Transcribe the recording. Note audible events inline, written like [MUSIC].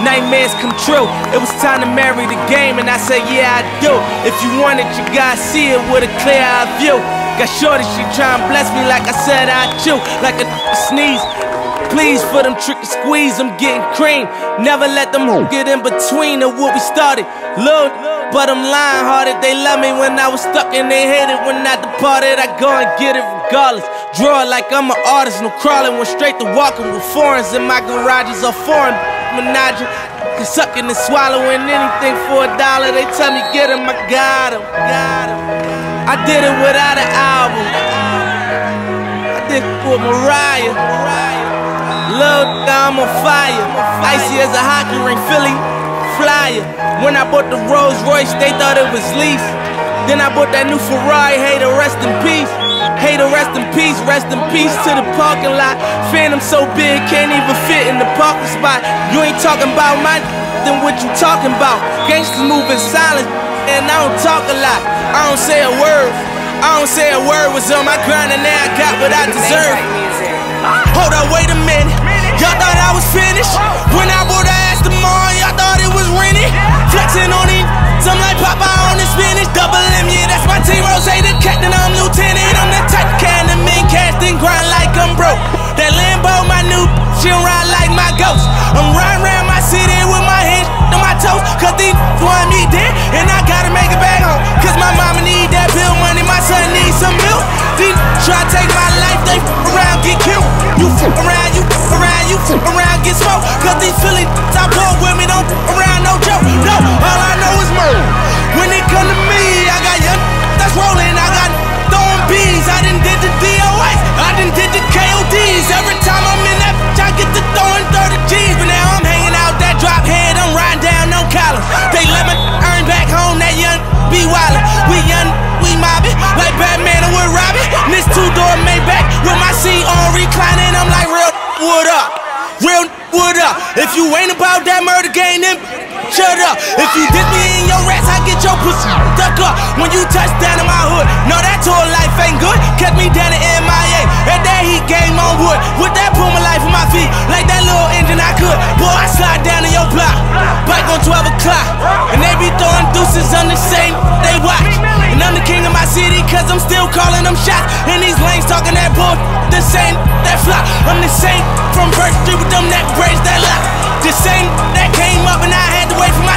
nightmares come true. It was time to marry the game, and I said, Yeah, I do. If you want it, you gotta see it with a clear eye view. Got shorty, she try and bless me like I said I chew, like a sneeze. Please for them trick squeeze, I'm getting cream. Never let them [LAUGHS] get in between of what we started. Look, but I'm lying hearted. They love me when I was stuck and they hated when I departed. I go and get it regardless. Draw like I'm an artist, no crawling. Went straight to walking with foreigns in my garages are foreign. Menaging, sucking and swallowing anything for a dollar. They tell me get him, I got him. I did it without an album. I did it with Mariah. Lil' I'm on fire. Icy as a hockey ring, Philly flyer. When I bought the Rolls Royce, they thought it was lease. Then I bought that new Ferrari, hey, to rest in peace. To rest in peace, rest in peace to the parking lot. Phantom so big, can't even fit in the parking spot. You ain't talking about my then what you talking about? Gangsters move in silence, and I don't talk a lot. I don't say a word. I don't say a word was on my grind, and now I got what I deserve. Hold up, wait a minute. Y'all thought I was finished? When I bought the Aston Martin, y'all thought it was rented? Flexing on these, I'm like take my life, they around, get killed. You around, you around, you what up? If you ain't about that murder game, then shut up. If you dip me in your rats, I get your pussy stuck up. When you touch down in my hood, no, that tour life ain't good. Kept me down in MIA. And that heat game on wood. With that Puma life on my feet, like that little engine I could. Boy, I slide down in your block. Bike on 12 o'clock. And they be throwing deuces on the same, they watch. And I'm the king of my city, cause I'm still calling them shots. And these lanes the same, that flop. I'm the same from First Street with them neck braids that lock. The same that came up and I had to wait for my